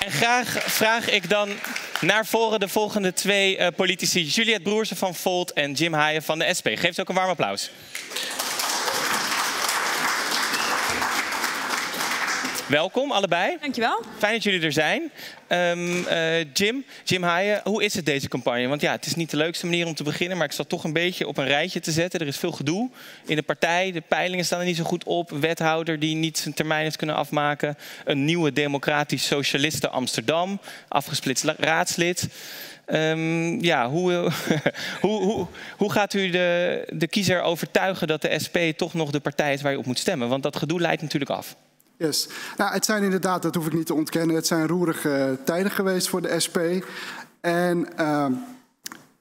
En graag vraag ik dan naar voren de volgende twee uh, politici. Juliette Broersen van Volt en Jim Haaien van de SP. Geef ze ook een warm applaus. Welkom allebei. Dankjewel. Fijn dat jullie er zijn. Um, uh, Jim, Jim Haaien, hoe is het deze campagne? Want ja, het is niet de leukste manier om te beginnen, maar ik zat toch een beetje op een rijtje te zetten. Er is veel gedoe in de partij. De peilingen staan er niet zo goed op. Wethouder die niet zijn termijn heeft kunnen afmaken. Een nieuwe democratisch socialiste Amsterdam. Afgesplitst raadslid. Um, ja, hoe, hoe, hoe, hoe, gaat u de, de kiezer overtuigen dat de SP toch nog de partij is waar je op moet stemmen? Want dat gedoe leidt natuurlijk af. Yes. Nou, het zijn inderdaad, dat hoef ik niet te ontkennen, het zijn roerige tijden geweest voor de SP. En uh,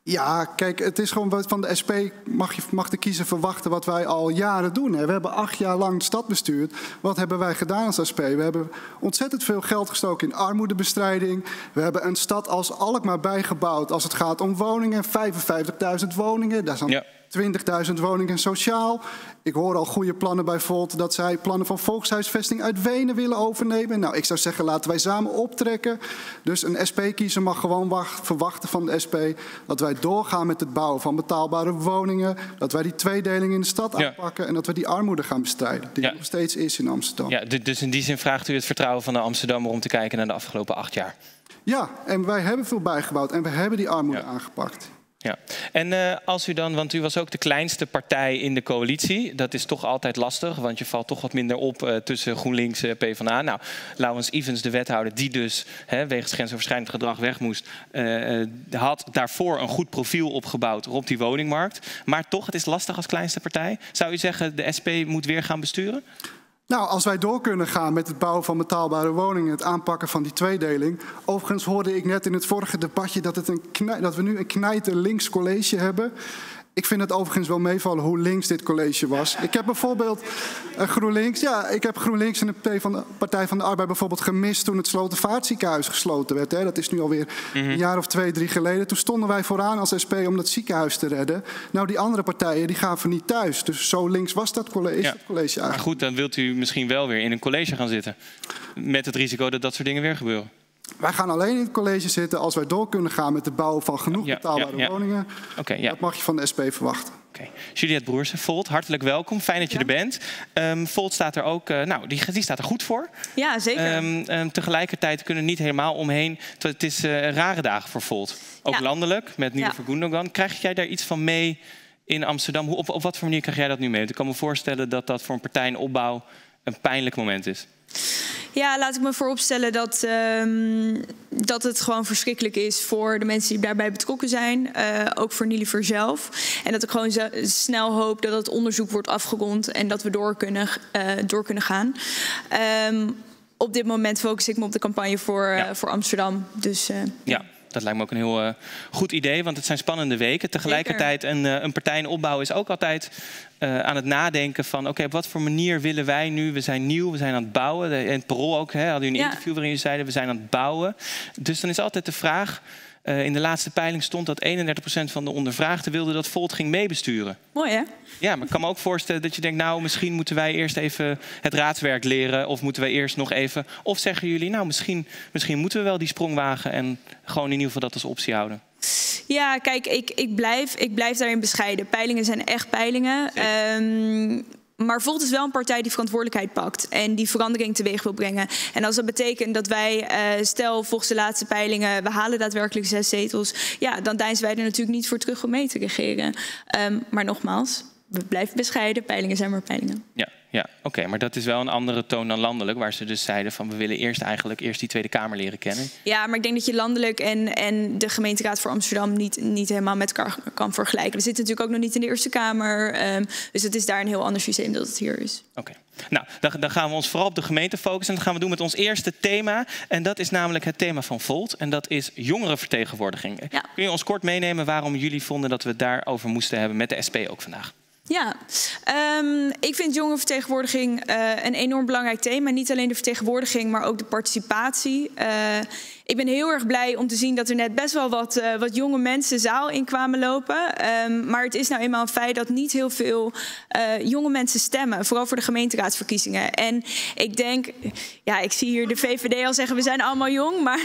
ja, kijk, het is gewoon van de SP mag, je, mag de kiezer verwachten wat wij al jaren doen. We hebben acht jaar lang de stad bestuurd. Wat hebben wij gedaan als SP? We hebben ontzettend veel geld gestoken in armoedebestrijding. We hebben een stad als Alkmaar bijgebouwd als het gaat om woningen. 55.000 woningen. Ja. 20.000 woningen sociaal. Ik hoor al goede plannen bij Volt dat zij plannen van volkshuisvesting uit Wenen willen overnemen. Nou, ik zou zeggen, laten wij samen optrekken. Dus een SP-kiezer mag gewoon wacht, verwachten van de SP dat wij doorgaan met het bouwen van betaalbare woningen. Dat wij die tweedeling in de stad aanpakken en dat we die armoede gaan bestrijden. Die ja. nog steeds is in Amsterdam. Ja, dus in die zin vraagt u het vertrouwen van de Amsterdammer om te kijken naar de afgelopen acht jaar. Ja, en wij hebben veel bijgebouwd en we hebben die armoede aangepakt. Ja, en uh, als u dan, want u was ook de kleinste partij in de coalitie. Dat is toch altijd lastig, want je valt toch wat minder op uh, tussen GroenLinks en PvdA. Nou, Laurens Evans, de wethouder, die dus hè, wegens grensoverschrijdend gedrag weg moest, had daarvoor een goed profiel opgebouwd op die woningmarkt. Maar toch, het is lastig als kleinste partij. Zou u zeggen, de SP moet weer gaan besturen? Nou, als wij door kunnen gaan met het bouwen van betaalbare woningen, het aanpakken van die tweedeling. Overigens hoorde ik net in het vorige debatje dat, het een dat we nu een knijter links college hebben. Ik vind het overigens wel meevallen hoe links dit college was. Ik heb bijvoorbeeld uh, GroenLinks, ja, ik heb GroenLinks en de, van de Partij van de Arbeid bijvoorbeeld gemist toen het Slotervaartziekenhuis gesloten werd. Hè. Dat is nu alweer mm -hmm. een jaar of twee, drie geleden. Toen stonden wij vooraan als SP om dat ziekenhuis te redden. Nou, die andere partijen die gaven niet thuis. Dus zo links was dat college, ja. dat college eigenlijk. Maar goed, dan wilt u misschien wel weer in een college gaan zitten. Met het risico dat dat soort dingen weer gebeuren. Wij gaan alleen in het college zitten als wij door kunnen gaan met de bouw van genoeg ja, betaalbare ja, ja. woningen. Okay, dat mag je van de SP verwachten. Okay. Juliette Broersen, Volt, hartelijk welkom. Fijn dat je er bent. Um, Volt staat er ook, uh, nou, die, die, staat er goed voor. Ja, zeker. Um, um, tegelijkertijd kunnen we niet helemaal omheen. Het is uh, rare dagen voor Volt. Ook landelijk, met Nieuwe ja. Gundogan. Krijg jij daar iets van mee in Amsterdam? Hoe, op, op wat voor manier krijg jij dat nu mee? Ik kan me voorstellen dat dat voor een partij in opbouw een pijnlijk moment is. Ja, laat ik me vooropstellen dat, um, dat het gewoon verschrikkelijk is voor de mensen die daarbij betrokken zijn. Uh, ook voor Niliver zelf. En dat ik gewoon snel hoop dat het onderzoek wordt afgerond en dat we door kunnen, uh, door kunnen gaan. Um, op dit moment focus ik me op de campagne voor, ja. uh, voor Amsterdam. Dus, ja. Dat lijkt me ook een heel uh, goed idee, want het zijn spannende weken. Tegelijkertijd een, uh, een partij in opbouw is ook altijd uh, aan het nadenken van... oké, okay, op wat voor manier willen wij nu? We zijn nieuw, we zijn aan het bouwen. En het parool ook, hè, hadden u een ja. interview waarin u zeiden... we zijn aan het bouwen. Dus dan is altijd de vraag... Uh, in de laatste peiling stond dat 31% van de ondervraagden wilde dat Volt ging meebesturen. Mooi hè? Ja, maar ik kan me ook voorstellen dat je denkt, nou misschien moeten wij eerst even het raadswerk leren. Of moeten wij eerst nog even. Of zeggen jullie, nou misschien, misschien moeten we wel die sprong wagen en gewoon in ieder geval dat als optie houden. Ja, kijk, ik, ik, blijf, ik blijf daarin bescheiden. Peilingen zijn echt peilingen. Um, maar Volt is wel een partij die verantwoordelijkheid pakt en die verandering teweeg wil brengen. En als dat betekent dat wij, uh, stel volgens de laatste peilingen, we halen daadwerkelijk zes zetels, ja, dan deinzen wij er natuurlijk niet voor terug om mee te regeren. Um, maar nogmaals, we blijven bescheiden, peilingen zijn maar peilingen. Ja, ja oké, okay, maar dat is wel een andere toon dan landelijk, waar ze dus zeiden van we willen eerst eigenlijk eerst die Tweede Kamer leren kennen. Ja, maar ik denk dat je landelijk en, en de gemeenteraad voor Amsterdam niet, niet helemaal met elkaar kan vergelijken. We zitten natuurlijk ook nog niet in de Eerste Kamer, um, dus het is daar een heel ander systeem dat het hier is. Oké. Okay. Nou, dan, dan, gaan we ons vooral op de gemeente focussen. En dat gaan we doen met ons eerste thema. En dat is namelijk het thema van Volt. En dat is jongerenvertegenwoordiging. Ja. Kun je ons kort meenemen waarom jullie vonden dat we het daarover moesten hebben met de SP ook vandaag? Ja, um, ik vind jongerenvertegenwoordiging uh, een enorm belangrijk thema. Niet alleen de vertegenwoordiging, maar ook de participatie. Uh, ik ben heel erg blij om te zien dat er net best wel wat, uh, wat jonge mensen zaal in kwamen lopen. Um, maar het is nou eenmaal een feit dat niet heel veel jonge mensen stemmen. Vooral voor de gemeenteraadsverkiezingen. En ik denk, ja, ik zie hier de VVD al zeggen, we zijn allemaal jong, maar...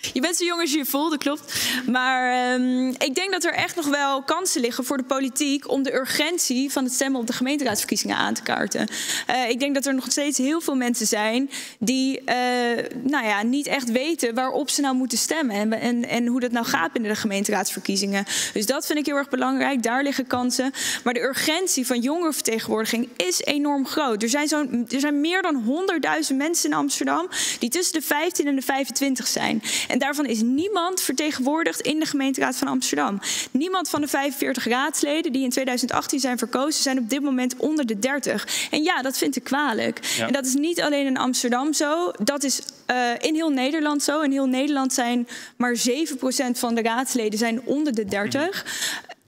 Je bent zo jong als je je voelt, dat klopt. Maar um, ik denk dat er echt nog wel kansen liggen voor de politiek om de urgentie van het stemmen op de gemeenteraadsverkiezingen aan te kaarten. Uh, ik denk dat er nog steeds heel veel mensen zijn die uh, nou ja, niet echt weten waarop ze nou moeten stemmen en, en, en hoe dat nou gaat binnen de gemeenteraadsverkiezingen. Dus dat vind ik heel erg belangrijk. Daar liggen kansen. Maar de urgentie van jongerenvertegenwoordiging is enorm groot. Er zijn, zo er zijn meer dan 100.000 mensen in Amsterdam die tussen de 15 en de 25 zijn. En daarvan is niemand vertegenwoordigd in de gemeenteraad van Amsterdam. Niemand van de 45 raadsleden die in 2018 zijn verkozen, zijn op dit moment onder de 30. En ja, dat vind ik kwalijk. Ja. En dat is niet alleen in Amsterdam zo, dat is uh, in heel Nederland zo. In heel Nederland zijn maar 7% van de raadsleden zijn onder de 30.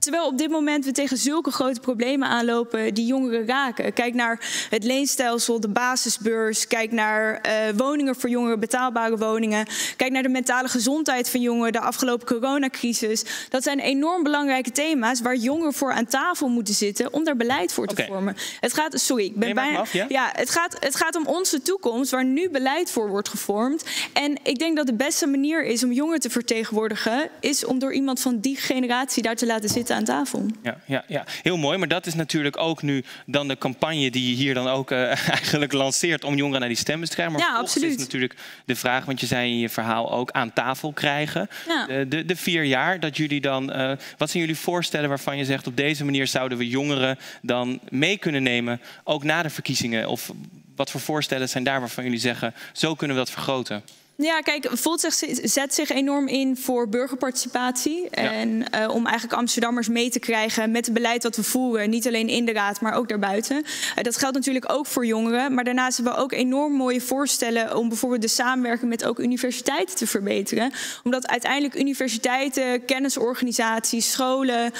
Terwijl op dit moment we tegen zulke grote problemen aanlopen die jongeren raken. Kijk naar het leenstelsel, de basisbeurs. Kijk naar uh, woningen voor jongeren, betaalbare woningen. Kijk naar de mentale gezondheid van jongeren, de afgelopen coronacrisis. Dat zijn enorm belangrijke thema's waar jongeren voor aan tafel moeten zitten om daar beleid voor te okay. vormen. Het gaat, sorry, ik ben bijna. Af, ja? ja, het, gaat, het gaat om onze toekomst waar nu beleid voor wordt gevormd. En ik denk dat de beste manier is om jongeren te vertegenwoordigen, is om door iemand van die generatie daar te laten zitten aan tafel. Ja, ja, ja, heel mooi. Maar dat is natuurlijk ook nu dan de campagne die je hier dan ook uh, eigenlijk lanceert om jongeren naar die stemmen te krijgen. Maar ja, absoluut. is natuurlijk de vraag, want je zei in je verhaal ook aan tafel krijgen. Ja. De, de, de, vier jaar dat jullie dan, uh, wat zijn jullie voorstellen waarvan je zegt op deze manier zouden we jongeren dan mee kunnen nemen, ook na de verkiezingen? Of wat voor voorstellen zijn daar waarvan jullie zeggen, zo kunnen we dat vergroten? Ja, kijk, Volt zet zich enorm in voor burgerparticipatie. Ja. En uh, om eigenlijk Amsterdammers mee te krijgen met het beleid dat we voeren. Niet alleen in de raad, maar ook daarbuiten. Uh, dat geldt natuurlijk ook voor jongeren. Maar daarnaast hebben we ook enorm mooie voorstellen om bijvoorbeeld de samenwerking met ook universiteiten te verbeteren. Omdat uiteindelijk universiteiten, kennisorganisaties, scholen,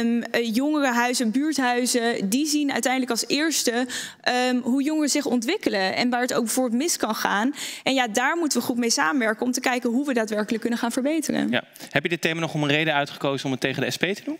um, uh, jongerenhuizen, buurthuizen, die zien uiteindelijk als eerste um, hoe jongeren zich ontwikkelen. En waar het ook bijvoorbeeld mis kan gaan. En ja, daar moeten we mee samenwerken om te kijken hoe we daadwerkelijk kunnen gaan verbeteren. Ja. Heb je dit thema nog om een reden uitgekozen om het tegen de SP te doen?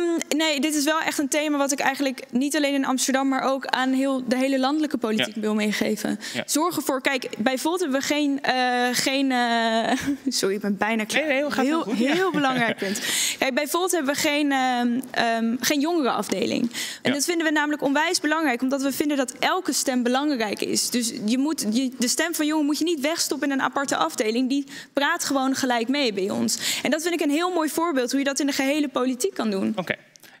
Um, nee, dit is wel echt een thema wat ik eigenlijk niet alleen in Amsterdam, maar ook aan heel, de hele landelijke politiek ja. wil meegeven. Ja. Zorgen voor, kijk, bij Volt hebben we geen, uh, geen uh, sorry, ik ben bijna klaar. Nee, nee, heel, heel, belangrijk punt. Kijk, bij Volt hebben we geen, uh, um, geen jongerenafdeling. En dat vinden we namelijk onwijs belangrijk, omdat we vinden dat elke stem belangrijk is. Dus je moet, je, de stem van jongeren moet je niet wegstoppen in een aparte afdeling. Die praat gewoon gelijk mee bij ons. En dat vind ik een heel mooi voorbeeld hoe je dat in de gehele politiek kan doen. Oké.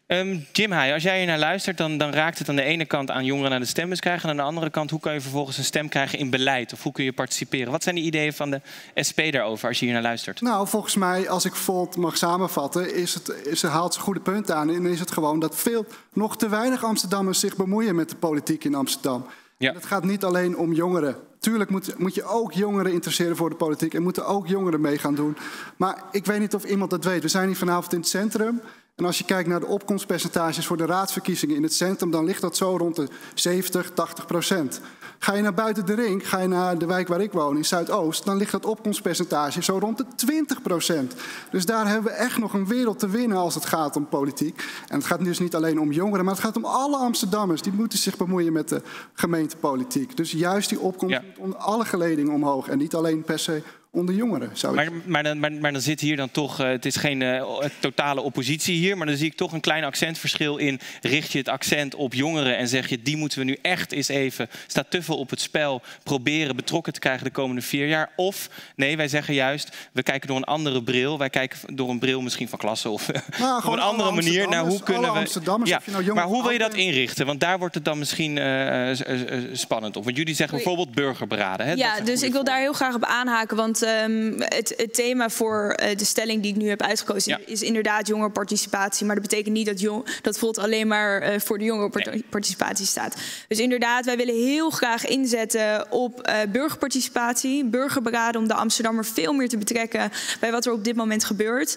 Um, Jim Heij, als jij hier naar luistert, dan, dan, raakt het aan de ene kant aan jongeren naar de stembus krijgen. En aan de andere kant, hoe kan je vervolgens een stem krijgen in beleid? Of hoe kun je participeren? Wat zijn de ideeën van de SP daarover als je hier naar luistert? Nou, volgens mij, als ik Volt mag samenvatten, is het, is, haalt ze goede punten aan. En is het gewoon dat veel, nog te weinig Amsterdammers zich bemoeien met de politiek in Amsterdam. Ja. Het gaat niet alleen om jongeren. Tuurlijk moet, moet, je ook jongeren interesseren voor de politiek en moeten ook jongeren mee gaan doen. Maar ik weet niet of iemand dat weet. We zijn hier vanavond in het centrum. En als je kijkt naar de opkomstpercentages voor de raadsverkiezingen in het centrum, dan ligt dat zo rond de 70, 80 procent. Ga je naar buiten de ring, ga je naar de wijk waar ik woon, in Zuidoost, dan ligt dat opkomstpercentage zo rond de 20 procent. Dus daar hebben we echt nog een wereld te winnen als het gaat om politiek. En het gaat dus niet alleen om jongeren, maar het gaat om alle Amsterdammers. Die moeten zich bemoeien met de gemeentepolitiek. Dus juist die opkomst ja. onder alle geledingen omhoog en niet alleen per se onder jongeren. Zou maar, maar, dan, maar, maar, dan zit hier dan toch, uh, het is geen uh, totale oppositie hier, maar dan zie ik toch een klein accentverschil in. Richt je het accent op jongeren en zeg je, die moeten we nu echt eens even, staat te veel op het spel, proberen betrokken te krijgen de komende vier jaar. Of nee, wij zeggen juist, we kijken door een andere bril. Wij kijken door een bril misschien van klasse of nou, op een andere manier naar hoe kunnen we. Ja, nou maar hoe wil je dat inrichten? Want daar wordt het dan misschien uh, spannend op. Want jullie zeggen bijvoorbeeld burgerberaden. Hè? Ja, dus ik wil daar heel graag op aanhaken, want ehm, het, het, thema voor eh, de stelling die ik nu heb uitgekozen is inderdaad jongerenparticipatie. Maar dat betekent niet dat, jong, dat Volt alleen maar uh, voor de jongerenparticipatie staat. Dus inderdaad, wij willen heel graag inzetten op uh, burgerparticipatie, burgerberaden om de Amsterdammer veel meer te betrekken bij wat er op dit moment gebeurt.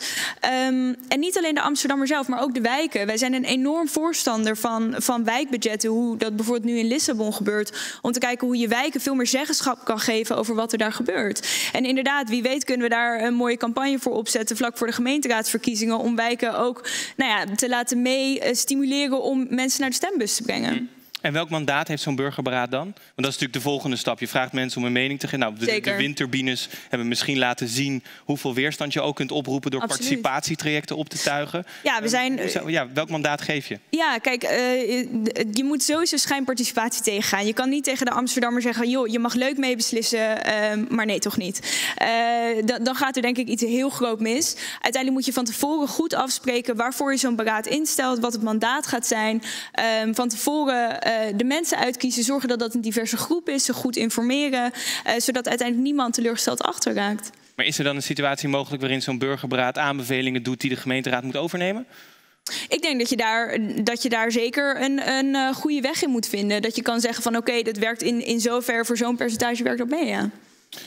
Um, en niet alleen de Amsterdammer zelf, maar ook de wijken. Wij zijn een enorm voorstander van, van wijkbudgetten, hoe dat bijvoorbeeld nu in Lissabon gebeurt, om te kijken hoe je wijken veel meer zeggenschap kan geven over wat er daar gebeurt. En inderdaad, wie weet kunnen we daar een mooie campagne voor opzetten vlak voor de gemeenteraadsverkiezingen om wijken ook nou ja, te laten mee eh, stimuleren om mensen naar de stembus te brengen. En welk mandaat heeft zo'n burgerberaad dan? Want dat is natuurlijk de volgende stap. Je vraagt mensen om een mening te geven. Nou, de, de windturbines hebben misschien laten zien hoeveel weerstand je ook kunt oproepen door participatietrajecten op te tuigen. Ja, we zijn. Ja, welk mandaat geef je? Ja, kijk, uh, je moet sowieso schijnparticipatie tegengaan. Je kan niet tegen de Amsterdammer zeggen: joh, je mag leuk meebeslissen, uh, maar nee, toch niet. Uh, dan gaat er denk ik iets heel groot mis. Uiteindelijk moet je van tevoren goed afspreken waarvoor je zo'n beraad instelt, wat het mandaat gaat zijn. Ehm, van tevoren de mensen uitkiezen, zorgen dat dat een diverse groep is, ze goed informeren, uh, zodat uiteindelijk niemand teleurgesteld achterraakt. Maar is er dan een situatie mogelijk waarin zo'n burgerberaad aanbevelingen doet die de gemeenteraad moet overnemen? Ik denk dat je daar, dat je daar zeker een, een uh, goede weg in moet vinden. Dat je kan zeggen van oké, okay, dat werkt in, in zover voor zo'n percentage werkt dat mee. Ja.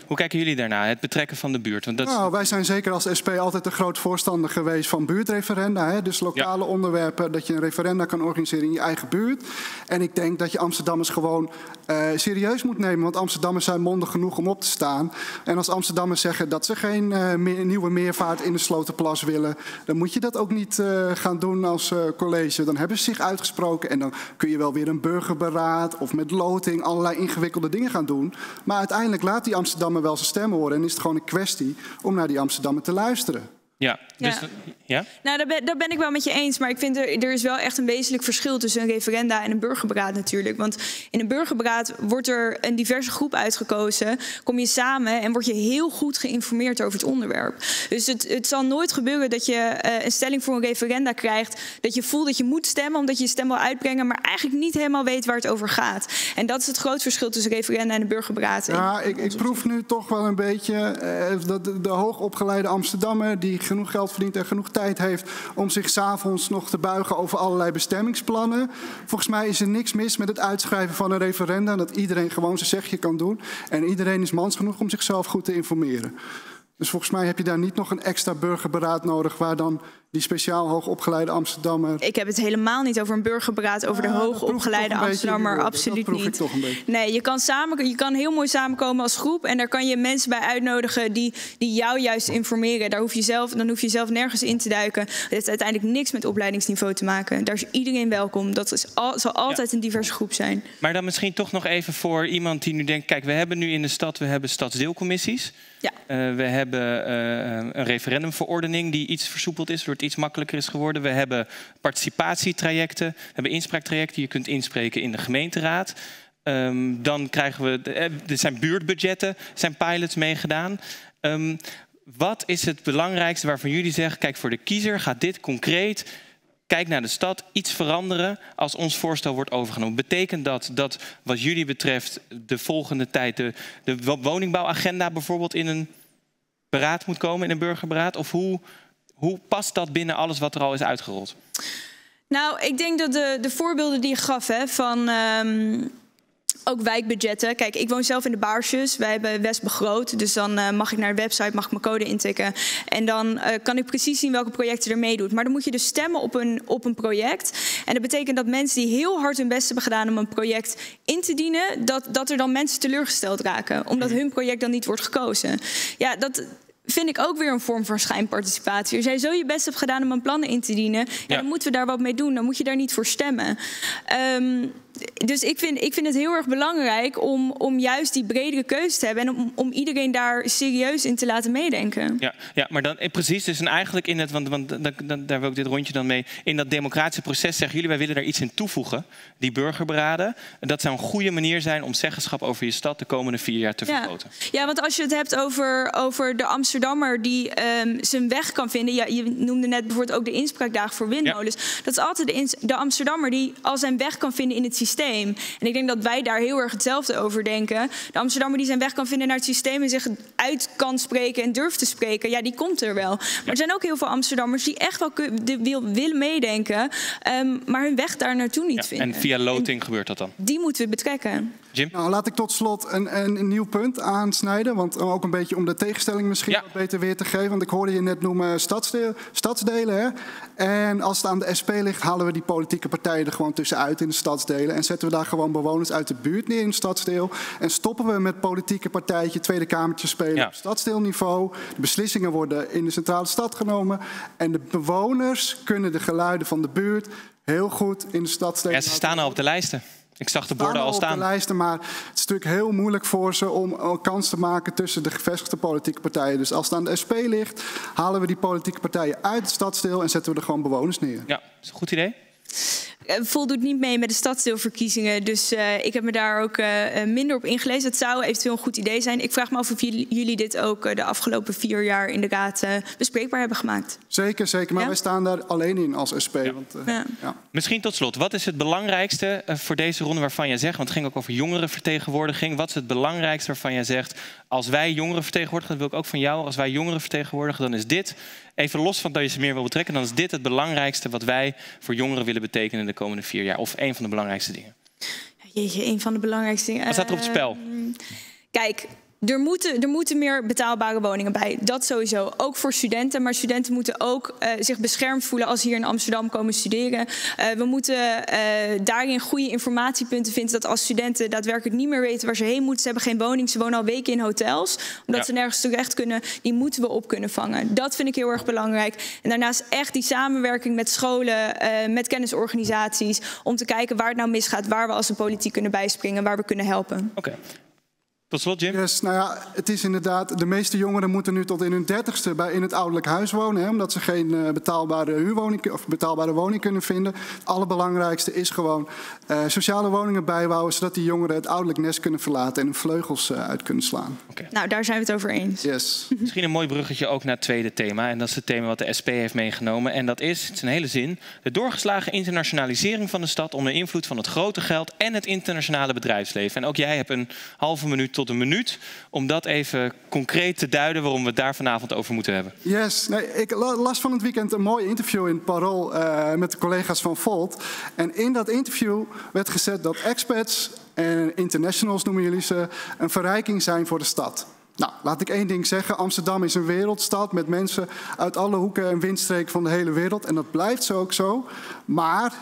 Hoe kijken jullie daarna, het betrekken van de buurt? Want dat nou, wij zijn zeker als SP altijd een groot voorstander geweest van buurtreferenda. Hè? Dus lokale onderwerpen, dat je een referenda kan organiseren in je eigen buurt. En ik denk dat je Amsterdammers gewoon uh, serieus moet nemen. Want Amsterdammers zijn mondig genoeg om op te staan. En als Amsterdammers zeggen dat ze geen meer, nieuwe meervaart in de Slotenplas willen... dan moet je dat ook niet uh, gaan doen als college. Dan hebben ze zich uitgesproken en dan kun je wel weer een burgerberaad... of met loting allerlei ingewikkelde dingen gaan doen. Maar uiteindelijk laat die Amsterdammer wel zijn stem horen. En is het gewoon een kwestie om naar die Amsterdammer te luisteren. Ja, dus ja. ja? Nou, daar ben, daar ben, ik wel met je eens. Maar ik vind er, er is wel echt een wezenlijk verschil tussen een referenda en een burgerberaad natuurlijk. Want in een burgerberaad wordt er een diverse groep uitgekozen. Kom je samen en word je heel goed geïnformeerd over het onderwerp. Dus het, het zal nooit gebeuren dat je uh, een stelling voor een referenda krijgt. Dat je voelt dat je moet stemmen omdat je je stem wil uitbrengen. Maar eigenlijk niet helemaal weet waar het over gaat. En dat is het groot verschil tussen referenda en een burgerberaad. Ja, ik, ik proef nu toch wel een beetje uh, dat de, de hoogopgeleide Amsterdammer die genoeg geld verdient en genoeg tijd heeft om zich s'avonds nog te buigen over allerlei bestemmingsplannen. Volgens mij is er niks mis met het uitschrijven van een referenda. Dat iedereen gewoon zijn zegje kan doen. En iedereen is mans genoeg om zichzelf goed te informeren. Dus volgens mij heb je daar niet nog een extra burgerberaad nodig waar dan die speciaal hoogopgeleide Amsterdammer. Ik heb het helemaal niet over een burgerberaad over ja, de hoogopgeleide Amsterdammer. Absoluut niet. Nee, je kan, samen, je kan heel mooi samenkomen als groep. En daar kan je mensen bij uitnodigen die, die jou juist informeren. Daar hoef je zelf, dan hoef je zelf nergens in te duiken. Het heeft uiteindelijk niks met opleidingsniveau te maken. Daar is iedereen welkom. Dat is al, zal altijd ja. een diverse groep zijn. Maar dan misschien toch nog even voor iemand die nu denkt: kijk, we hebben nu in de stad we hebben stadsdeelcommissies. Ja. Uh, we hebben uh, een referendumverordening die iets versoepeld is, iets makkelijker is geworden. We hebben participatietrajecten, we hebben inspraaktrajecten. Je kunt inspreken in de gemeenteraad. Um, dan krijgen we, er zijn buurtbudgetten, zijn pilots meegedaan. Um, wat is het belangrijkste waarvan jullie zeggen, kijk voor de kiezer gaat dit concreet kijk naar de stad, iets veranderen als ons voorstel wordt overgenomen. Betekent dat dat wat jullie betreft de volgende tijd de, de woningbouwagenda bijvoorbeeld in een beraad moet komen, in een burgerberaad? Of hoe, hoe past dat binnen alles wat er al is uitgerold? Nou, ik denk dat de, de voorbeelden die je gaf hè, van um, ook wijkbudgetten. Kijk, ik woon zelf in de Baarsjes. Wij hebben West begroot. Dus dan uh, mag ik naar de website, mag ik mijn code intikken. En dan uh, kan ik precies zien welke projecten er meedoet. Maar dan moet je dus stemmen op een, op een project. En dat betekent dat mensen die heel hard hun best hebben gedaan om een project in te dienen, dat, dat er dan mensen teleurgesteld raken. Omdat hun project dan niet wordt gekozen. Ja, dat, vind ik ook weer een vorm van schijnparticipatie. Als jij zo je best hebt gedaan om een plannen in te dienen, ja. dan moeten we daar wat mee doen. Dan moet je daar niet voor stemmen. Um, dus ik vind, ik vind het heel erg belangrijk om, om juist die bredere keuze te hebben en om, om iedereen daar serieus in te laten meedenken. Ja, ja maar dan eh, precies. Dus en eigenlijk in het, want, want dan, dan, daar wil ik dit rondje dan mee. In dat democratische proces zeggen jullie, wij willen daar iets in toevoegen. Die burgerberaden. Dat zou een goede manier zijn om zeggenschap over je stad de komende vier jaar te vergroten. Ja, ja want als je het hebt over, over de Amsterdammer die um, zijn weg kan vinden. Ja, je noemde net bijvoorbeeld ook de inspraakdagen voor windmolens. Ja. Dat is altijd de, de Amsterdammer die al zijn weg kan vinden in het systeem. En ik denk dat wij daar heel erg hetzelfde over denken. De Amsterdammer die zijn weg kan vinden naar het systeem en zich uit kan spreken en durft te spreken, ja, die komt er wel. Maar er zijn ook heel veel Amsterdammers die echt wel willen meedenken, um, maar hun weg daar naartoe niet vinden. En via loting gebeurt dat dan? Die moeten we betrekken. Jim? Nou, laat ik tot slot een, een, nieuw punt aansnijden. Want ook een beetje om de tegenstelling misschien wat beter weer te geven. Want ik hoorde je net noemen stadsdeel, stadsdelen. Hè? En als het aan de SP ligt, halen we die politieke partijen er gewoon tussenuit in de stadsdelen. En zetten we daar gewoon bewoners uit de buurt neer in het stadsdeel. En stoppen we met politieke partijtje, Tweede Kamertje spelen op stadsdeelniveau. De beslissingen worden in de centrale stad genomen. En de bewoners kunnen de geluiden van de buurt heel goed in de stadsdelen. Ja, ze staan al op de lijsten. Ik zag de borden al staan. Op de lijsten, maar het is natuurlijk heel moeilijk voor ze om kans te maken tussen de gevestigde politieke partijen. Dus als het aan de SP ligt, halen we die politieke partijen uit het stadsdeel en zetten we er gewoon bewoners neer. Ja, is een goed idee. Eh, voldoet niet mee met de stadsdeelverkiezingen. Dus uh, ik heb me daar ook uh, minder op ingelezen. Het zou eventueel een goed idee zijn. Ik vraag me af of jullie dit ook de afgelopen vier jaar in de raad bespreekbaar hebben gemaakt. Zeker, zeker. Maar wij staan daar alleen in als SP. Ja. Want, ja. Ja. Misschien tot slot. Wat is het belangrijkste voor deze ronde waarvan jij zegt... want het ging ook over jongerenvertegenwoordiging. Wat is het belangrijkste waarvan jij zegt... als wij jongeren vertegenwoordigen, dat wil ik ook van jou... als wij jongeren vertegenwoordigen, dan is dit even los van dat je ze meer wil betrekken, dan is dit het belangrijkste wat wij voor jongeren willen betekenen in de komende vier jaar. Of een van de belangrijkste dingen. Jeetje, een van de belangrijkste dingen. Wat staat er op het spel? Ehm, kijk, er moeten, er moeten meer betaalbare woningen bij. Dat sowieso. Ook voor studenten. Maar studenten moeten ook uh, zich beschermd voelen als ze hier in Amsterdam komen studeren. Uh, we moeten uh, daarin goede informatiepunten vinden. Dat als studenten daadwerkelijk niet meer weten waar ze heen moeten. Ze hebben geen woning. Ze wonen al weken in hotels. Omdat ja. ze nergens terecht kunnen. Die moeten we op kunnen vangen. Dat vind ik heel erg belangrijk. En daarnaast echt die samenwerking met scholen, met kennisorganisaties. Om te kijken waar het nou misgaat. Waar we als een politiek kunnen bijspringen. Waar we kunnen helpen. Oké. Okay. Tot slot, Jim. Yes, nou ja, het is inderdaad, de meeste jongeren moeten nu tot in hun dertigste bij in het ouderlijk huis wonen. Hè, omdat ze geen uh, betaalbare huurwoning of betaalbare woning kunnen vinden. Het allerbelangrijkste is gewoon uh, sociale woningen bijbouwen. Zodat die jongeren het ouderlijk nest kunnen verlaten en hun vleugels uh, uit kunnen slaan. Okay. Nou, daar zijn we het over eens. Yes. Misschien een mooi bruggetje ook naar het tweede thema. En dat is het thema wat de SP heeft meegenomen. En dat is, het is een hele zin, de doorgeslagen internationalisering van de stad onder invloed van het grote geld en het internationale bedrijfsleven. En ook jij hebt een halve minuut tot een minuut om dat even concreet te duiden waarom we het daar vanavond over moeten hebben. Yes, nee, ik las van het weekend een mooi interview in Parool uh, met de collega's van Volt. En in dat interview werd gezet dat expats en internationals noemen jullie ze een verrijking zijn voor de stad. Nou, laat ik één ding zeggen. Amsterdam is een wereldstad met mensen uit alle hoeken en windstreken van de hele wereld. En dat blijft zo ook zo. Maar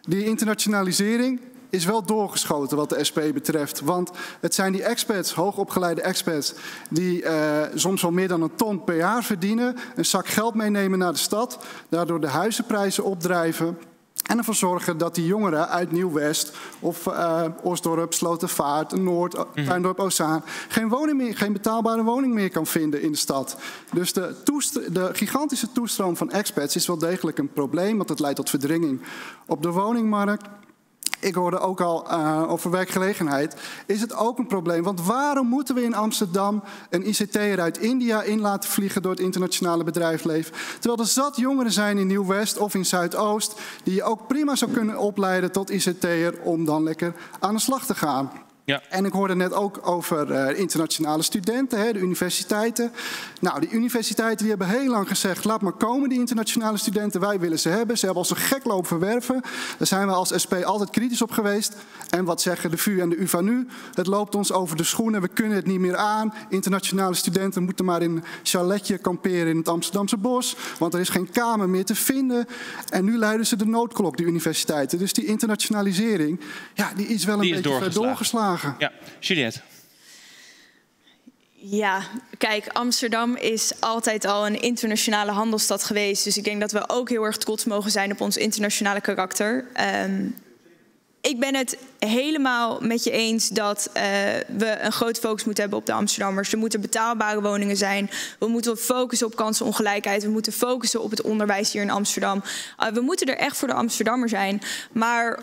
die internationalisering is wel doorgeschoten wat de SP betreft. Want het zijn die experts, hoogopgeleide experts, die uh, soms wel meer dan een ton per jaar verdienen, een zak geld meenemen naar de stad, daardoor de huizenprijzen opdrijven. En ervoor zorgen dat die jongeren uit Nieuw-West of uh, Osdorp, Slotervaart, Noord, mhm. Tuindorp, Ozaan geen, woning meer, geen betaalbare woning meer kan vinden in de stad. Dus de, de gigantische toestroom van expats is wel degelijk een probleem, want het leidt tot verdringing op de woningmarkt ik hoorde ook al uh, over werkgelegenheid, is het ook een probleem. Want waarom moeten we in Amsterdam een ICT'er uit India in laten vliegen door het internationale bedrijfsleven? Terwijl er zat jongeren zijn in Nieuw-West of in Zuidoost die je ook prima zou kunnen opleiden tot ICT'er om dan lekker aan de slag te gaan. Ja. En ik hoorde net ook over uh, internationale studenten, hè, de universiteiten. Nou, die universiteiten die hebben heel lang gezegd: laat maar komen, die internationale studenten, wij willen ze hebben. Ze hebben al zo gek lopen verwerven. Daar zijn we als SP altijd kritisch op geweest. En wat zeggen de VU en de UvA nu? Het loopt ons over de schoenen, we kunnen het niet meer aan. Internationale studenten moeten maar in een chaletje kamperen in het Amsterdamse bos, want er is geen kamer meer te vinden. En nu leiden ze de noodklok, die universiteiten. Dus die internationalisering, ja, die is wel een beetje doorgeslagen. doorgeslagen. Ja, Juliette. Ja, kijk, Amsterdam is altijd al een internationale handelstad geweest. Dus ik denk dat we ook heel erg trots mogen zijn op ons internationale karakter. Um, ik ben het helemaal met je eens dat uh, we een groot focus moeten hebben op de Amsterdammers. Er moeten betaalbare woningen zijn. We moeten focussen op kansenongelijkheid. We moeten focussen op het onderwijs hier in Amsterdam. Uh, we moeten er echt voor de Amsterdammer zijn. Maar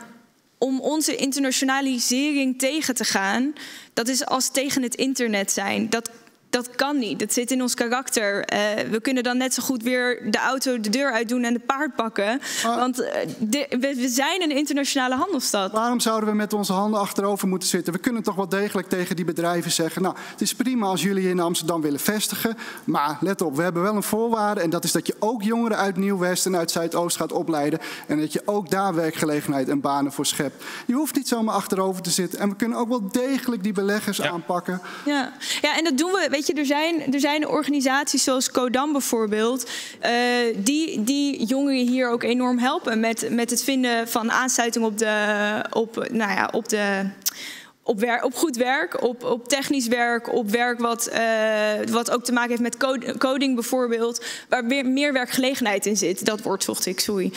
om onze internationalisering tegen te gaan, dat is als tegen het internet zijn. Dat, dat kan niet. Dat zit in ons karakter. Uh, we kunnen dan net zo goed weer de auto de deur uitdoen en de paard pakken. Want uh, de, we, we, zijn een internationale handelsstad. Waarom zouden we met onze handen achterover moeten zitten? We kunnen toch wel degelijk tegen die bedrijven zeggen... nou, het is prima als jullie in Amsterdam willen vestigen... maar let op, we hebben wel een voorwaarde... en dat is dat je ook jongeren uit Nieuw-West en uit Zuidoost gaat opleiden... en dat je ook daar werkgelegenheid en banen voor schept. Je hoeft niet zomaar achterover te zitten. En we kunnen ook wel degelijk die beleggers aanpakken. Ja. ja, en dat doen we. Weet je, er zijn, er zijn organisaties zoals Codam bijvoorbeeld... Uh, die, die jongeren hier ook enorm helpen... met, met het vinden van aansluiting op de... Op, nou ja, op de op, op goed werk, op, op technisch werk, op werk wat, uh, wat ook te maken heeft met code, coding bijvoorbeeld, waar meer, meer, werkgelegenheid in zit. Dat woord zocht ik, sorry.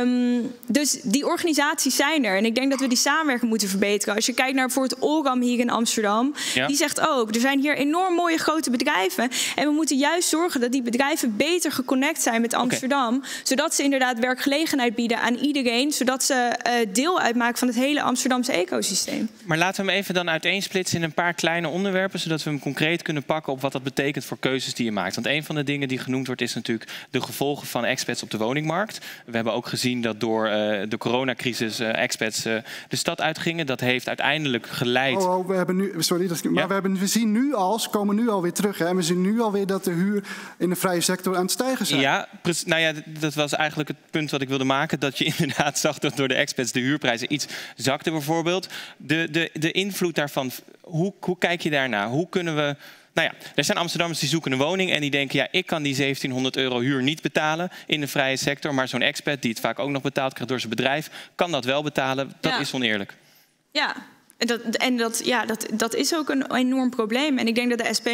Um, dus die organisaties zijn er en ik denk dat we die samenwerking moeten verbeteren. Als je kijkt naar bijvoorbeeld Oram hier in Amsterdam, ja. die zegt ook, er zijn hier enorm mooie grote bedrijven en we moeten juist zorgen dat die bedrijven beter geconnect zijn met Amsterdam, okay. zodat ze inderdaad werkgelegenheid bieden aan iedereen, zodat ze uh, deel uitmaken van het hele Amsterdamse ecosysteem. Maar laten we hem even dan uiteensplitsen in een paar kleine onderwerpen, zodat we hem concreet kunnen pakken op wat dat betekent voor keuzes die je maakt. Want een van de dingen die genoemd wordt is natuurlijk de gevolgen van expats op de woningmarkt. We hebben ook gezien dat door uh, de coronacrisis uh, expats uh, de stad uitgingen. Dat heeft uiteindelijk geleid. Oh, oh we hebben nu, sorry, dat, maar ja. we, hebben, we zien nu al, ze komen nu alweer terug. Hè, en we zien nu alweer dat de huur in de vrije sector aan het stijgen zijn. Ja, nou ja, dat was eigenlijk het punt wat ik wilde maken. Dat je inderdaad zag dat door de expats de huurprijzen iets zakten bijvoorbeeld. De, de, de invloed daarvan, hoe, hoe kijk je daarnaar? Hoe kunnen we nou ja, er zijn Amsterdammers die zoeken een woning en die denken, ja, ik kan die 1700 euro huur niet betalen in de vrije sector, maar zo'n expert die het vaak ook nog betaald krijgt door zijn bedrijf, kan dat wel betalen. Dat ja. is oneerlijk. Ja, en, dat, en dat, ja, dat, dat is ook een enorm probleem. En ik denk dat de SP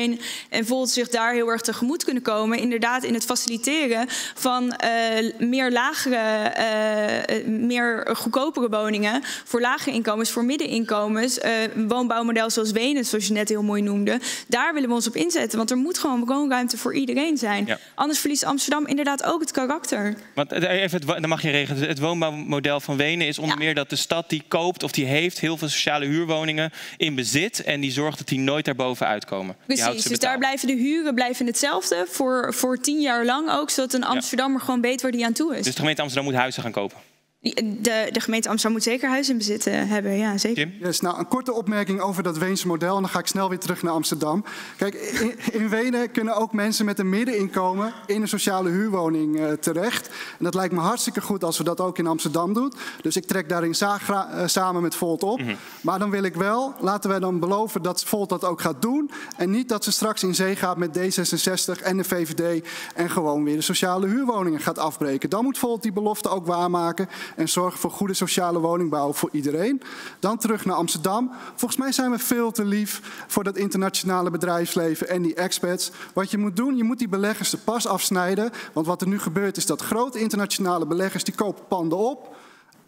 en Volt zich daar heel erg tegemoet kunnen komen. Inderdaad, in het faciliteren van uh, meer lagere, uh, meer goedkopere woningen. Voor lage inkomens, voor middeninkomens. Uh, een woonbouwmodel zoals Wenen, zoals je net heel mooi noemde. Daar willen we ons op inzetten. Want er moet gewoon woonruimte voor iedereen zijn. Ja. Anders verliest Amsterdam inderdaad ook het karakter. Want even, het, dan mag je regelen. Het woonbouwmodel van Wenen is onder ja. meer dat de stad die koopt of die heeft heel veel sociale huurwoningen in bezit. En die zorgt dat die nooit daarboven uitkomen. Precies, dus daar blijven de huren blijven hetzelfde voor, voor tien jaar lang ook. Zodat een Amsterdammer ja. gewoon weet waar die aan toe is. Dus de gemeente Amsterdam moet huizen gaan kopen? De, de, gemeente Amsterdam moet zeker huis in bezit hebben, ja zeker. Yes, nou, een korte opmerking over dat Weense model en dan ga ik snel weer terug naar Amsterdam. Kijk, in, in Wenen kunnen ook mensen met een middeninkomen in een sociale huurwoning uh, terecht. En dat lijkt me hartstikke goed als we dat ook in Amsterdam doen. Dus ik trek daarin uh, samen met Volt op. Mm -hmm. Maar dan wil ik wel, laten wij dan beloven dat Volt dat ook gaat doen. En niet dat ze straks in zee gaat met D66 en de VVD en gewoon weer de sociale huurwoningen gaat afbreken. Dan moet Volt die belofte ook waarmaken en zorgen voor goede sociale woningbouw voor iedereen. Dan terug naar Amsterdam. Volgens mij zijn we veel te lief voor dat internationale bedrijfsleven en die expats. Wat je moet doen, je moet die beleggers de pas afsnijden. Want wat er nu gebeurt is dat grote internationale beleggers die kopen panden op.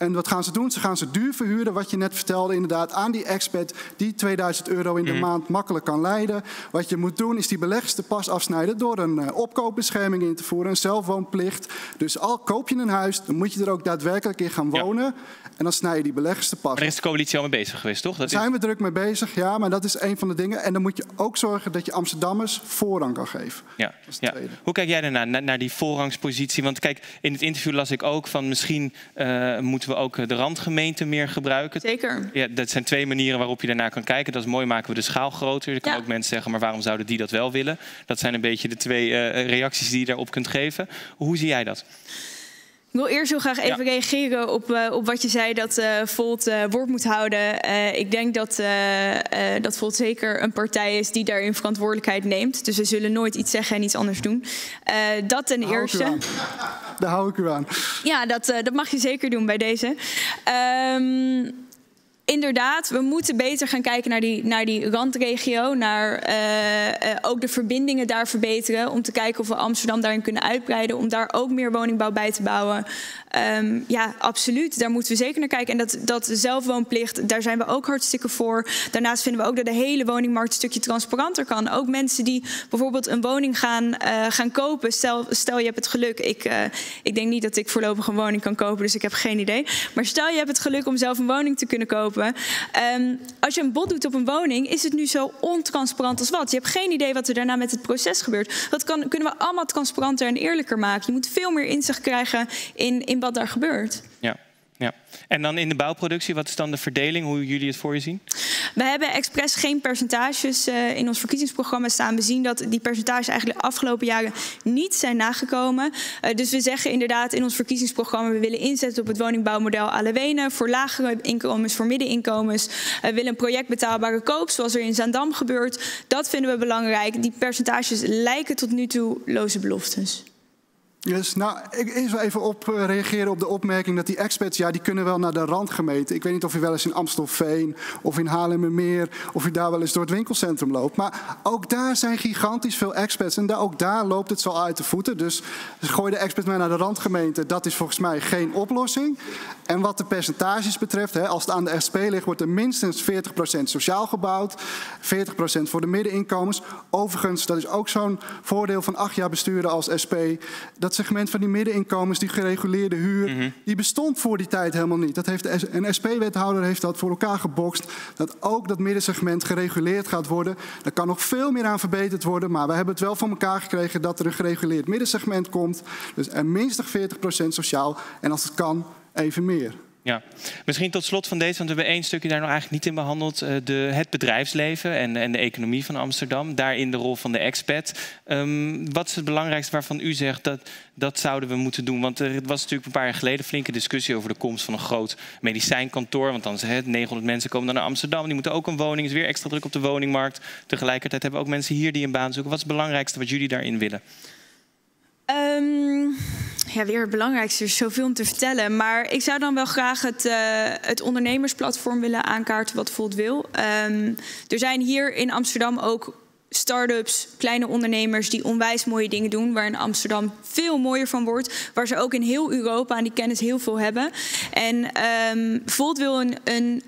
En wat gaan ze doen? Ze gaan ze duur verhuren, wat je net vertelde, inderdaad, aan die expert die 2000 euro in de mm. maand makkelijk kan leiden. Wat je moet doen, is die beleggers de pas afsnijden door een uh, opkoopbescherming in te voeren, een zelfwoonplicht. Dus al koop je een huis, dan moet je er ook daadwerkelijk in gaan wonen. Ja. En dan snij je die beleggers te pas. Maar daar is de coalitie al mee bezig geweest, toch? Daar zijn we druk mee bezig, ja, maar dat is een van de dingen. En dan moet je ook zorgen dat je Amsterdammers voorrang kan geven. Ja. ja. Hoe kijk jij daarna, naar, naar die voorrangspositie? Want kijk, in het interview las ik ook van misschien uh, moeten we ook de randgemeente meer gebruiken. Zeker. Ja, dat zijn twee manieren waarop je daarnaar kan kijken. Dat is mooi, maken we de schaal groter. Dan kan ja. ook mensen zeggen, maar waarom zouden die dat wel willen? Dat zijn een beetje de twee uh, reacties die je daarop kunt geven. Hoe zie jij dat? Ik wil eerst heel graag even ja. reageren op, uh, op wat je zei dat uh, Volt uh, woord moet houden. ik denk dat, dat Volt zeker een partij is die daarin verantwoordelijkheid neemt. Dus we zullen nooit iets zeggen en iets anders doen. dat ten Daar eerste. Hou Daar hou ik u aan. Ja, dat, dat mag je zeker doen bij deze. Um, inderdaad, we moeten beter gaan kijken naar die, naar die randregio. Naar uh, uh, ook de verbindingen daar verbeteren. Om te kijken of we Amsterdam daarin kunnen uitbreiden. Om daar ook meer woningbouw bij te bouwen. Ehm, ja, absoluut. Daar moeten we zeker naar kijken. En dat, dat zelfwoonplicht, daar zijn we ook hartstikke voor. Daarnaast vinden we ook dat de hele woningmarkt een stukje transparanter kan. Ook mensen die bijvoorbeeld een woning gaan, uh, gaan kopen. Stel, stel je hebt het geluk. Ik, uh, ik denk niet dat ik voorlopig een woning kan kopen, dus ik heb geen idee. Maar stel je hebt het geluk om zelf een woning te kunnen kopen. Um, als je een bod doet op een woning, is het nu zo ontransparant als wat. Je hebt geen idee wat er daarna met het proces gebeurt. Dat kan, kunnen we allemaal transparanter en eerlijker maken. Je moet veel meer inzicht krijgen in, in wat daar gebeurt. Ja. Ja. En dan in de bouwproductie, wat is dan de verdeling, hoe jullie het voor je zien? We hebben expres geen percentages uh, in ons verkiezingsprogramma staan. We zien dat die percentages eigenlijk de afgelopen jaren niet zijn nagekomen. Uh, dus we zeggen inderdaad in ons verkiezingsprogramma... we willen inzetten op het woningbouwmodel Alewene... voor lagere inkomens, voor middeninkomens. Uh, we willen een project betaalbare koop, zoals er in Zaandam gebeurt. Dat vinden we belangrijk. Die percentages lijken tot nu toe loze beloftes. Yes, nou, ik wil even op uh, reageren op de opmerking dat die experts, ja, die kunnen wel naar de randgemeente. Ik weet niet of je wel eens in Amstelveen of in Haarlemmermeer, of je daar wel eens door het winkelcentrum loopt. Maar ook daar zijn gigantisch veel experts en daar, ook daar loopt het zo uit de voeten. Dus, dus gooi de experts maar naar de randgemeente, dat is volgens mij geen oplossing. En wat de percentages betreft, hè, als het aan de SP ligt, wordt er minstens 40% sociaal gebouwd, 40% voor de middeninkomens. Overigens, dat is ook zo'n voordeel van acht jaar besturen als SP. Dat segment van die middeninkomens, die gereguleerde huur, mm -hmm. die bestond voor die tijd helemaal niet. Dat heeft een SP-wethouder heeft dat voor elkaar gebokst. Dat ook dat middensegment gereguleerd gaat worden. Daar kan nog veel meer aan verbeterd worden, maar we hebben het wel voor elkaar gekregen dat er een gereguleerd middensegment komt. Dus er minstens 40% sociaal en als het kan, even meer. Ja, misschien tot slot van deze, want we hebben één stukje daar nog eigenlijk niet in behandeld. Uh, de, het bedrijfsleven en, en, de economie van Amsterdam. Daarin de rol van de expat. Um, wat is het belangrijkste waarvan u zegt dat dat zouden we moeten doen? Want er was natuurlijk een paar jaar geleden flinke discussie over de komst van een groot medicijnkantoor. Want dan zijn 900 mensen komen naar Amsterdam. Die moeten ook een woning. is weer extra druk op de woningmarkt. Tegelijkertijd hebben we ook mensen hier die een baan zoeken. Wat is het belangrijkste wat jullie daarin willen? Um, ja, weer het belangrijkste. Er is zoveel om te vertellen. Maar ik zou dan wel graag het, uh, het ondernemersplatform willen aankaarten wat Volt wil. Um, er zijn hier in Amsterdam ook start-ups, kleine ondernemers die onwijs mooie dingen doen, waar in Amsterdam veel mooier van wordt, waar ze ook in heel Europa aan die kennis heel veel hebben. En um, Volt wil een, een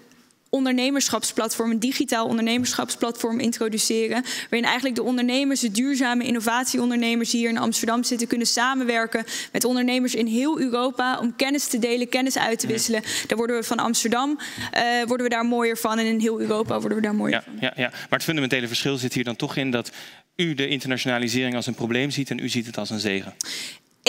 ondernemerschapsplatform, een digitaal ondernemerschapsplatform introduceren. Waarin eigenlijk de ondernemers, de duurzame innovatieondernemers die hier in Amsterdam zitten, kunnen samenwerken met ondernemers in heel Europa om kennis te delen, kennis uit te wisselen. Daar worden we van Amsterdam uh, worden we daar mooier van en in heel Europa worden we daar mooier ja, van. Ja, ja. Maar het fundamentele verschil zit hier dan toch in dat u de internationalisering als een probleem ziet en u ziet het als een zegen.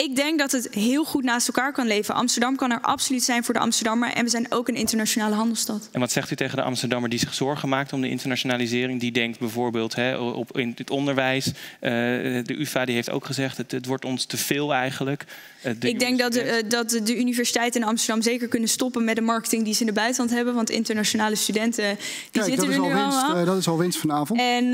Ik denk dat het heel goed naast elkaar kan leven. Amsterdam kan er absoluut zijn voor de Amsterdammer. En we zijn ook een internationale handelsstad. En wat zegt u tegen de Amsterdammer die zich zorgen maakt om de internationalisering? Die denkt bijvoorbeeld hè, op in het onderwijs. Uh, de UvA die heeft ook gezegd, het, het wordt ons te veel eigenlijk. Uh, Ik denk dat de, uh, dat de universiteiten in Amsterdam zeker kunnen stoppen met de marketing die ze in het buitenland hebben. Want internationale studenten die Kijk, zitten dat er is nu al winst, allemaal. dat is al winst vanavond. En,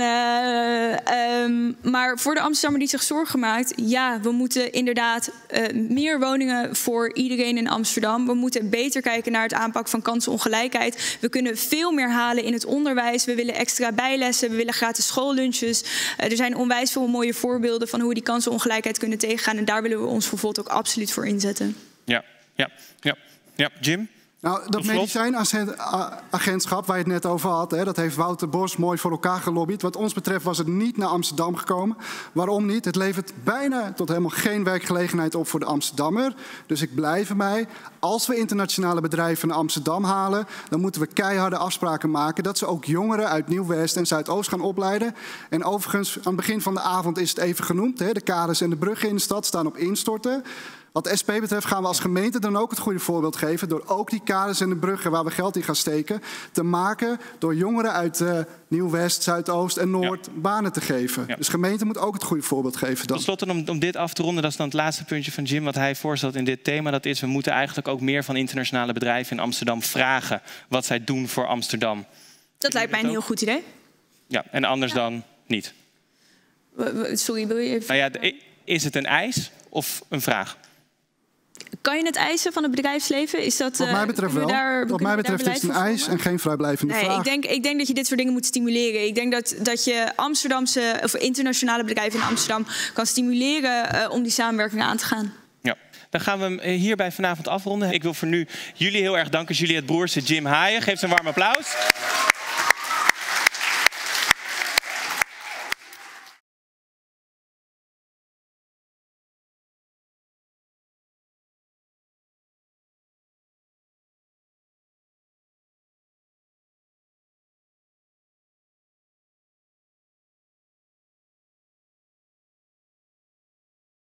um, maar voor de Amsterdammer die zich zorgen maakt, ja, we moeten inderdaad uh, meer woningen voor iedereen in Amsterdam. We moeten beter kijken naar het aanpak van kansenongelijkheid. We kunnen veel meer halen in het onderwijs. We willen extra bijlessen. We willen gratis schoollunches. Uh, er zijn onwijs veel mooie voorbeelden van hoe we die kansenongelijkheid kunnen tegengaan. En daar willen we ons bijvoorbeeld ook absoluut voor inzetten. Ja, ja, ja. ja. Jim? Nou, dat medicijnagentschap waar je het net over had, hè, dat heeft Wouter Bos mooi voor elkaar gelobbyd. Wat ons betreft was het niet naar Amsterdam gekomen. Waarom niet? Het levert bijna tot helemaal geen werkgelegenheid op voor de Amsterdammer. Dus ik blijf erbij. Als we internationale bedrijven naar Amsterdam halen, dan moeten we keiharde afspraken maken dat ze ook jongeren uit Nieuw-West en Zuidoost gaan opleiden. En overigens, aan het begin van de avond is het even genoemd. Hè, de kaders en de bruggen in de stad staan op instorten. Wat SP betreft gaan we als gemeente dan ook het goede voorbeeld geven... door ook die kaders en de bruggen waar we geld in gaan steken... te maken door jongeren uit uh, Nieuw-West, Zuidoost en Noord ja. banen te geven. Ja. Dus gemeente moet ook het goede voorbeeld geven. Dan. Tot slot, om, om dit af te ronden, dat is dan het laatste puntje van Jim... wat hij voorstelt in dit thema, dat is... we moeten eigenlijk ook meer van internationale bedrijven in Amsterdam vragen... wat zij doen voor Amsterdam. Dat lijkt mij een heel goed idee. Ja, en anders ja. dan niet. Sorry, wil je even... Nou ja, is het een eis of een vraag? Kan je het eisen van het bedrijfsleven? Is dat, Wat mij betreft wel. Daar, Wat mij betreft is het een eis en geen vrijblijvende nee, vraag. Ik denk, ik denk dat je dit soort dingen moet stimuleren. Ik denk dat, dat je Amsterdamse of internationale bedrijven in Amsterdam kan stimuleren uh, om die samenwerking aan te gaan. Ja, dan gaan we hem eh, hierbij vanavond afronden. Ik wil voor nu jullie heel erg danken. Juliette Broersen, Jim Haaien. Geef ze een warm applaus.